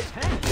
Hey!